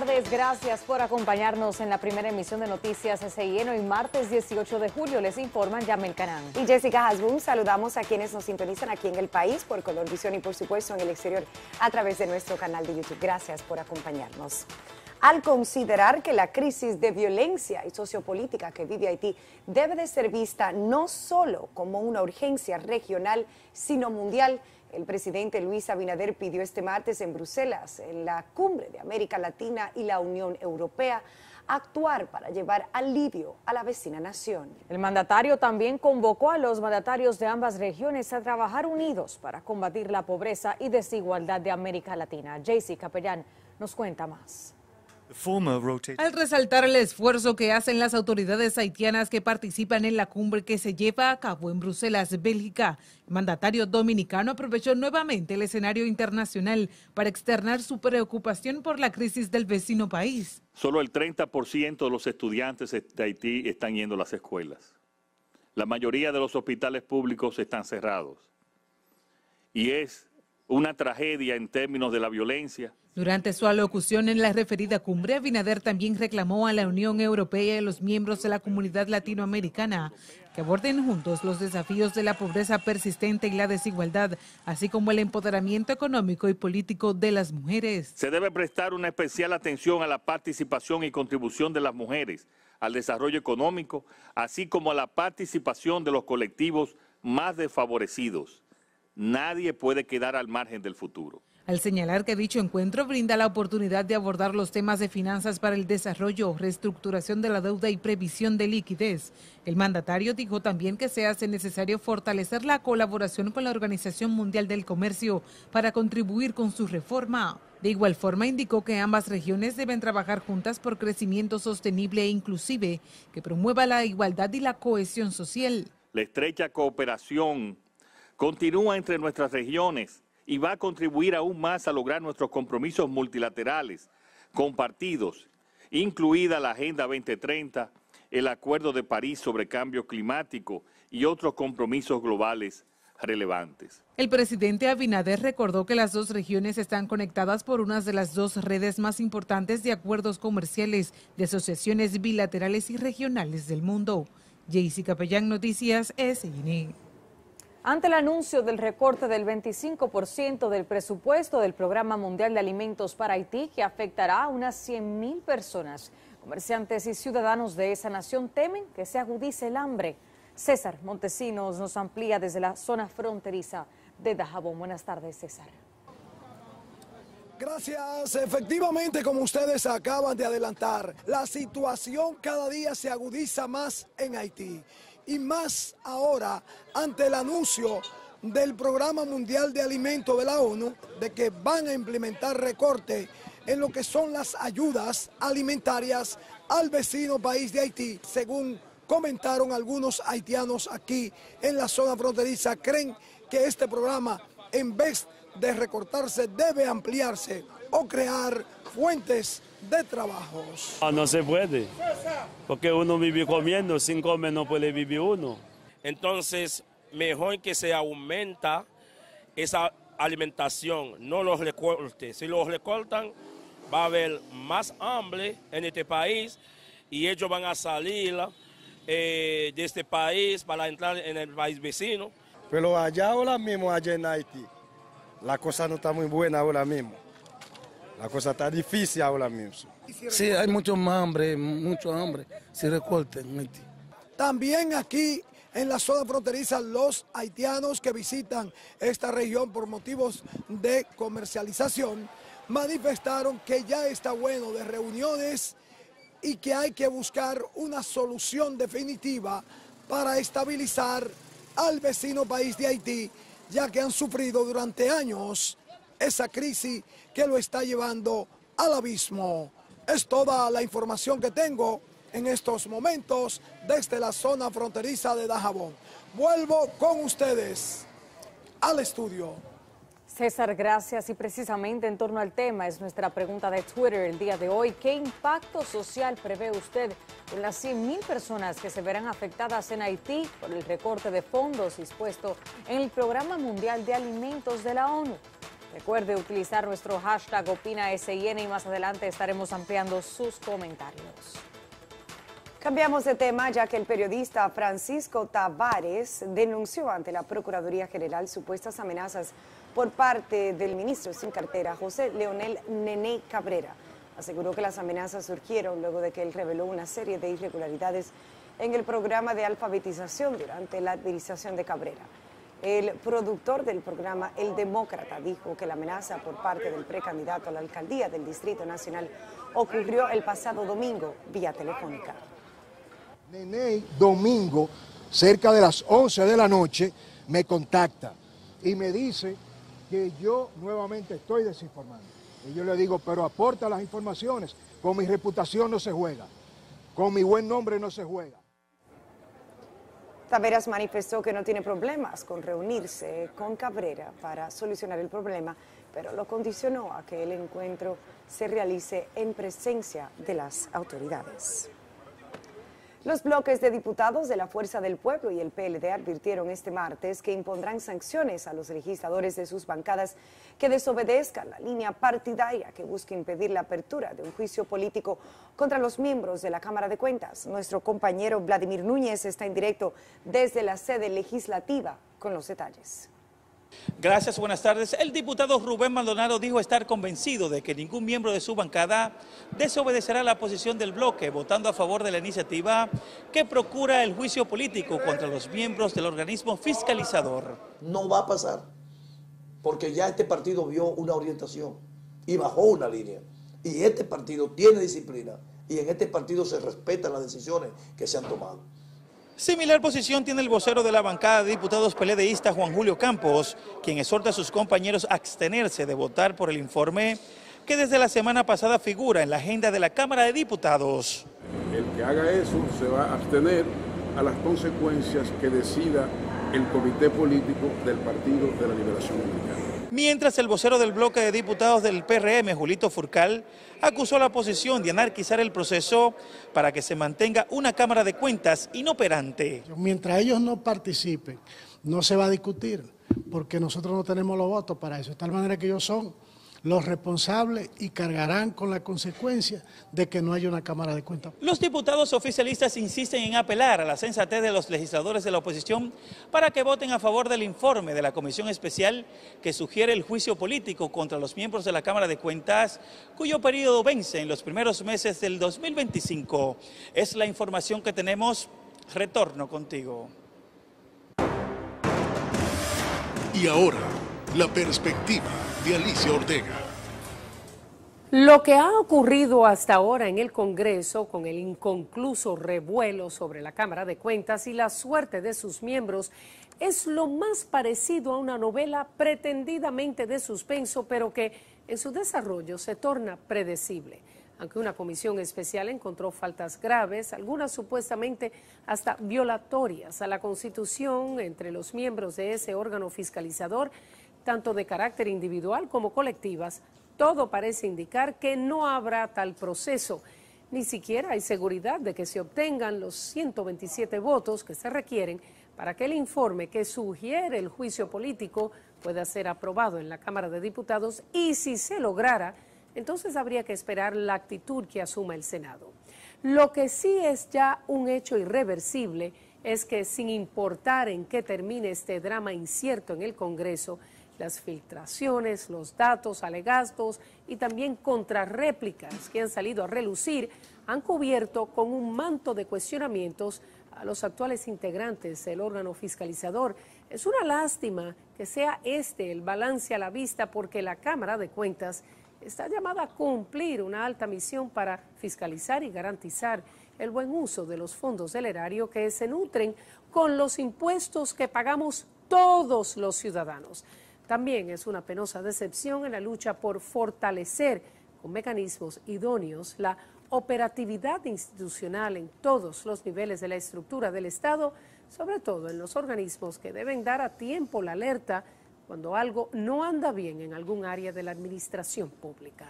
tardes, gracias por acompañarnos en la primera emisión de Noticias SIN. Hoy martes 18 de julio les informan Yamel Canán. Y Jessica Hasbun, saludamos a quienes nos sintonizan aquí en el país por Color Visión y por supuesto en el exterior a través de nuestro canal de YouTube. Gracias por acompañarnos. Al considerar que la crisis de violencia y sociopolítica que vive Haití debe de ser vista no solo como una urgencia regional, sino mundial, el presidente Luis Abinader pidió este martes en Bruselas, en la cumbre de América Latina y la Unión Europea, actuar para llevar alivio a la vecina nación. El mandatario también convocó a los mandatarios de ambas regiones a trabajar unidos para combatir la pobreza y desigualdad de América Latina. Jaycee Capellán nos cuenta más. Al resaltar el esfuerzo que hacen las autoridades haitianas que participan en la cumbre que se lleva a cabo en Bruselas, Bélgica, el mandatario dominicano aprovechó nuevamente el escenario internacional para externar su preocupación por la crisis del vecino país. Solo el 30% de los estudiantes de Haití están yendo a las escuelas. La mayoría de los hospitales públicos están cerrados. Y es una tragedia en términos de la violencia. Durante su alocución en la referida cumbre, Abinader también reclamó a la Unión Europea y a los miembros de la comunidad latinoamericana que aborden juntos los desafíos de la pobreza persistente y la desigualdad, así como el empoderamiento económico y político de las mujeres. Se debe prestar una especial atención a la participación y contribución de las mujeres al desarrollo económico, así como a la participación de los colectivos más desfavorecidos Nadie puede quedar al margen del futuro. Al señalar que dicho encuentro brinda la oportunidad de abordar los temas de finanzas para el desarrollo, reestructuración de la deuda y previsión de liquidez, el mandatario dijo también que se hace necesario fortalecer la colaboración con la Organización Mundial del Comercio para contribuir con su reforma. De igual forma, indicó que ambas regiones deben trabajar juntas por crecimiento sostenible e inclusive que promueva la igualdad y la cohesión social. La estrecha cooperación continúa entre nuestras regiones y va a contribuir aún más a lograr nuestros compromisos multilaterales compartidos, incluida la Agenda 2030, el Acuerdo de París sobre Cambio Climático y otros compromisos globales relevantes. El presidente Abinader recordó que las dos regiones están conectadas por una de las dos redes más importantes de acuerdos comerciales, de asociaciones bilaterales y regionales del mundo. Jaycee Capellán Noticias, SNE. Ante el anuncio del recorte del 25% del presupuesto del Programa Mundial de Alimentos para Haití, que afectará a unas 100 mil personas, comerciantes y ciudadanos de esa nación temen que se agudice el hambre. César Montesinos nos amplía desde la zona fronteriza de Dajabón. Buenas tardes, César. Gracias. Efectivamente, como ustedes acaban de adelantar, la situación cada día se agudiza más en Haití y más ahora ante el anuncio del Programa Mundial de Alimentos de la ONU de que van a implementar recorte en lo que son las ayudas alimentarias al vecino país de Haití, según comentaron algunos haitianos aquí en la zona fronteriza, creen que este programa en vez de recortarse debe ampliarse o crear fuentes de trabajos. Ah, no se puede, porque uno vive comiendo, sin comer no puede vivir uno. Entonces, mejor que se aumenta esa alimentación, no los recortes. Si los recortan, va a haber más hambre en este país y ellos van a salir eh, de este país para entrar en el país vecino. Pero allá ahora mismo, allá en Haití, la cosa no está muy buena ahora mismo. La cosa está difícil ahora mismo. Sí, hay mucho hambre, mucho hambre, si recorten Haití. También aquí en la zona fronteriza los haitianos que visitan esta región por motivos de comercialización manifestaron que ya está bueno de reuniones y que hay que buscar una solución definitiva para estabilizar al vecino país de Haití, ya que han sufrido durante años esa crisis que lo está llevando al abismo. Es toda la información que tengo en estos momentos desde la zona fronteriza de Dajabón. Vuelvo con ustedes al estudio. César, gracias. Y precisamente en torno al tema es nuestra pregunta de Twitter el día de hoy. ¿Qué impacto social prevé usted con las 100.000 personas que se verán afectadas en Haití por el recorte de fondos dispuesto en el Programa Mundial de Alimentos de la ONU? Recuerde utilizar nuestro hashtag OpinaSIN y más adelante estaremos ampliando sus comentarios. Cambiamos de tema ya que el periodista Francisco Tavares denunció ante la Procuraduría General supuestas amenazas por parte del ministro sin cartera José Leonel Nené Cabrera. Aseguró que las amenazas surgieron luego de que él reveló una serie de irregularidades en el programa de alfabetización durante la administración de Cabrera. El productor del programa El Demócrata dijo que la amenaza por parte del precandidato a la alcaldía del Distrito Nacional ocurrió el pasado domingo vía telefónica. Nene, domingo, cerca de las 11 de la noche, me contacta y me dice que yo nuevamente estoy desinformando. Y yo le digo, pero aporta las informaciones, con mi reputación no se juega, con mi buen nombre no se juega. Taveras manifestó que no tiene problemas con reunirse con Cabrera para solucionar el problema, pero lo condicionó a que el encuentro se realice en presencia de las autoridades. Los bloques de diputados de la Fuerza del Pueblo y el PLD advirtieron este martes que impondrán sanciones a los legisladores de sus bancadas que desobedezcan la línea partidaria que busca impedir la apertura de un juicio político contra los miembros de la Cámara de Cuentas. Nuestro compañero Vladimir Núñez está en directo desde la sede legislativa con los detalles. Gracias, buenas tardes. El diputado Rubén Maldonado dijo estar convencido de que ningún miembro de su bancada desobedecerá la posición del bloque, votando a favor de la iniciativa que procura el juicio político contra los miembros del organismo fiscalizador. No va a pasar, porque ya este partido vio una orientación y bajó una línea. Y este partido tiene disciplina y en este partido se respetan las decisiones que se han tomado. Similar posición tiene el vocero de la bancada de diputados peledeísta Juan Julio Campos, quien exhorta a sus compañeros a abstenerse de votar por el informe que desde la semana pasada figura en la agenda de la Cámara de Diputados. El que haga eso se va a abstener a las consecuencias que decida el comité político del Partido de la Liberación Dominicana mientras el vocero del bloque de diputados del PRM, Julito Furcal, acusó a la oposición de anarquizar el proceso para que se mantenga una Cámara de Cuentas inoperante. Mientras ellos no participen, no se va a discutir, porque nosotros no tenemos los votos para eso, de tal manera que ellos son los responsables y cargarán con la consecuencia de que no haya una Cámara de Cuentas. Los diputados oficialistas insisten en apelar a la sensatez de los legisladores de la oposición para que voten a favor del informe de la Comisión Especial que sugiere el juicio político contra los miembros de la Cámara de Cuentas, cuyo periodo vence en los primeros meses del 2025. Es la información que tenemos. Retorno contigo. Y ahora, la perspectiva de Alicia Ortega. Lo que ha ocurrido hasta ahora en el Congreso con el inconcluso revuelo sobre la Cámara de Cuentas y la suerte de sus miembros es lo más parecido a una novela pretendidamente de suspenso, pero que en su desarrollo se torna predecible. Aunque una comisión especial encontró faltas graves, algunas supuestamente hasta violatorias a la Constitución entre los miembros de ese órgano fiscalizador, tanto de carácter individual como colectivas, todo parece indicar que no habrá tal proceso. Ni siquiera hay seguridad de que se obtengan los 127 votos que se requieren para que el informe que sugiere el juicio político pueda ser aprobado en la Cámara de Diputados y si se lograra, entonces habría que esperar la actitud que asuma el Senado. Lo que sí es ya un hecho irreversible es que sin importar en qué termine este drama incierto en el Congreso, las filtraciones, los datos alegados y también contrarréplicas que han salido a relucir han cubierto con un manto de cuestionamientos a los actuales integrantes del órgano fiscalizador. Es una lástima que sea este el balance a la vista porque la Cámara de Cuentas está llamada a cumplir una alta misión para fiscalizar y garantizar el buen uso de los fondos del erario que se nutren con los impuestos que pagamos todos los ciudadanos. También es una penosa decepción en la lucha por fortalecer con mecanismos idóneos la operatividad institucional en todos los niveles de la estructura del Estado, sobre todo en los organismos que deben dar a tiempo la alerta cuando algo no anda bien en algún área de la administración pública.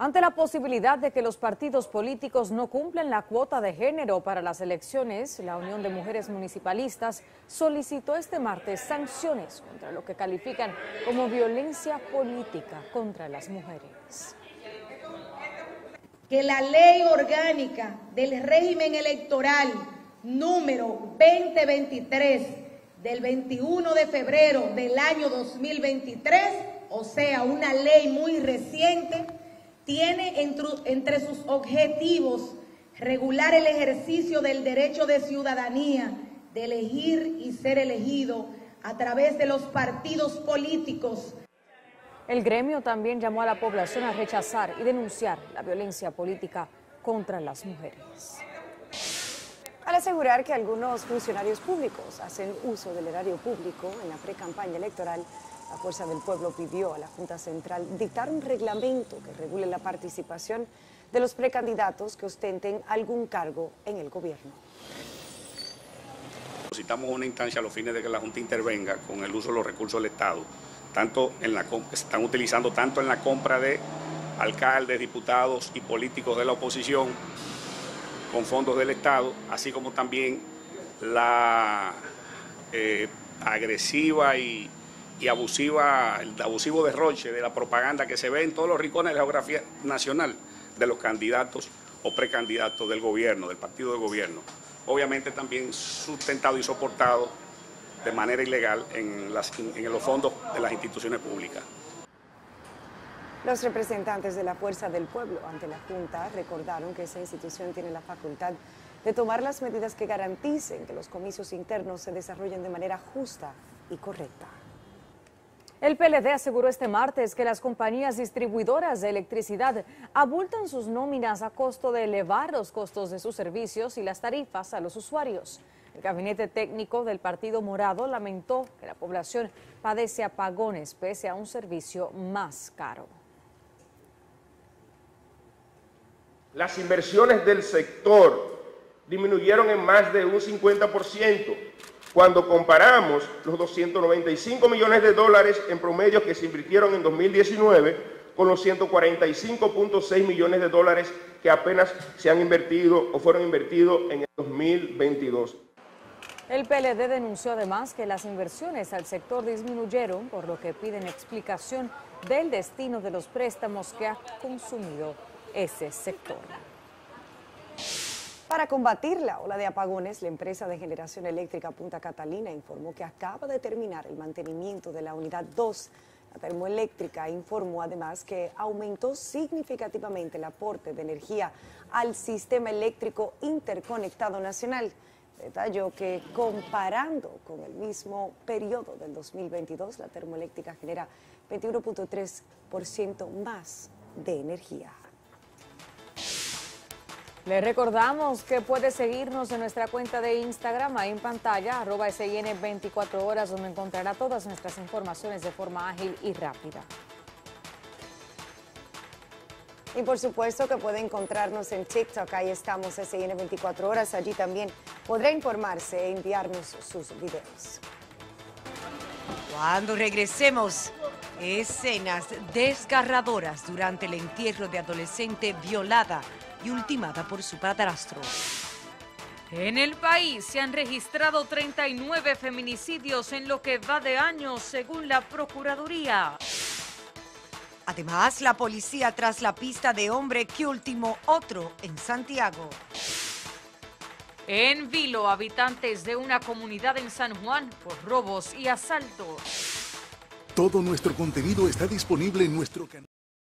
Ante la posibilidad de que los partidos políticos no cumplan la cuota de género para las elecciones, la Unión de Mujeres Municipalistas solicitó este martes sanciones contra lo que califican como violencia política contra las mujeres. Que la ley orgánica del régimen electoral número 2023 del 21 de febrero del año 2023, o sea, una ley muy reciente, tiene entre, sus objetivos regular el ejercicio del derecho de ciudadanía de elegir y ser elegido a través de los partidos políticos. El gremio también llamó a la población a rechazar y denunciar la violencia política contra las mujeres. Al asegurar que algunos funcionarios públicos hacen uso del erario público en la pre-campaña electoral, la Fuerza del Pueblo pidió a la Junta Central dictar un reglamento que regule la participación de los precandidatos que ostenten algún cargo en el gobierno. Necesitamos una instancia a los fines de que la Junta intervenga con el uso de los recursos del Estado, tanto en la que se están utilizando tanto en la compra de alcaldes, diputados y políticos de la oposición con fondos del Estado, así como también la eh, agresiva y y abusiva, el abusivo derroche de la propaganda que se ve en todos los rincones de la geografía nacional de los candidatos o precandidatos del gobierno, del partido de gobierno. Obviamente también sustentado y soportado de manera ilegal en, los fondos de las instituciones públicas. Los representantes de la Fuerza del Pueblo ante la Junta recordaron que esa institución tiene la facultad de tomar las medidas que garanticen que los comicios internos se desarrollen de manera justa y correcta. El PLD aseguró este martes que las compañías distribuidoras de electricidad abultan sus nóminas a costo de elevar los costos de sus servicios y las tarifas a los usuarios. El gabinete técnico del Partido Morado lamentó que la población padece apagones pese a un servicio más caro. Las inversiones del sector disminuyeron en más de un 50% cuando comparamos los 295 millones de dólares en promedio que se invirtieron en 2019 con los 145.6 millones de dólares que apenas se han invertido o fueron invertidos en el 2022. El PLD denunció además que las inversiones al sector disminuyeron, por lo que piden explicación del destino de los préstamos que ha consumido ese sector. Para combatir la ola de apagones, la empresa de generación eléctrica Punta Catalina informó que acaba de terminar el mantenimiento de la unidad 2. La termoeléctrica informó además que aumentó significativamente el aporte de energía al sistema eléctrico interconectado nacional. Detalló que comparando con el mismo periodo del 2022, la termoeléctrica genera 21.3% más de energía. Le recordamos que puede seguirnos en nuestra cuenta de Instagram, ahí en pantalla, arroba SIN24 horas, donde encontrará todas nuestras informaciones de forma ágil y rápida. Y por supuesto que puede encontrarnos en TikTok, ahí estamos, SIN24 horas, allí también podrá informarse e enviarnos sus videos. Cuando regresemos, escenas desgarradoras durante el entierro de adolescente violada y ultimada por su padrastro. En el país se han registrado 39 feminicidios en lo que va de años, según la Procuraduría. Además, la policía tras la pista de hombre que ultimó otro en Santiago. En Vilo, habitantes de una comunidad en San Juan por robos y asaltos. Todo nuestro contenido está disponible en nuestro canal.